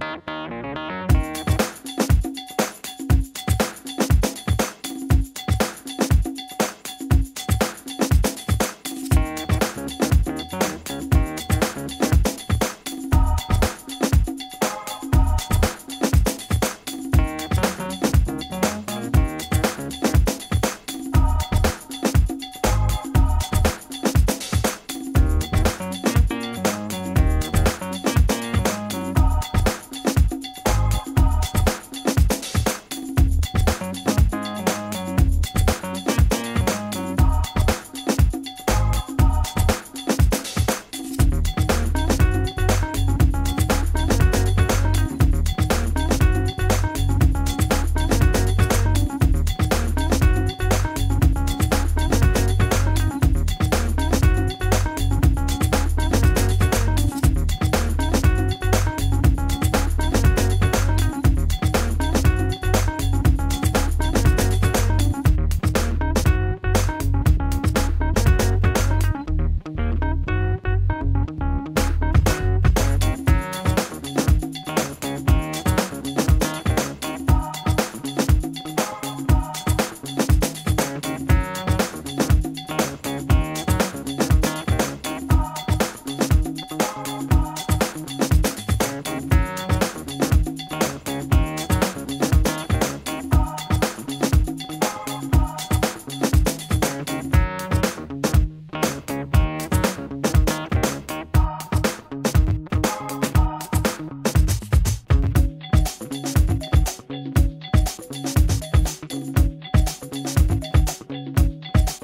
Bye.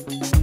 Bye.